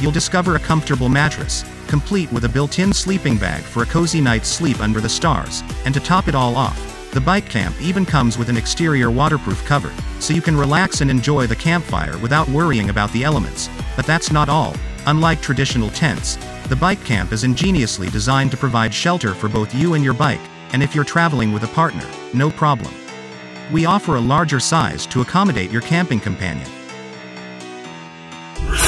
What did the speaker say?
you'll discover a comfortable mattress, complete with a built-in sleeping bag for a cozy night's sleep under the stars, and to top it all off, the bike camp even comes with an exterior waterproof cover, so you can relax and enjoy the campfire without worrying about the elements. But that's not all. Unlike traditional tents, the bike camp is ingeniously designed to provide shelter for both you and your bike, and if you're traveling with a partner, no problem. We offer a larger size to accommodate your camping companion.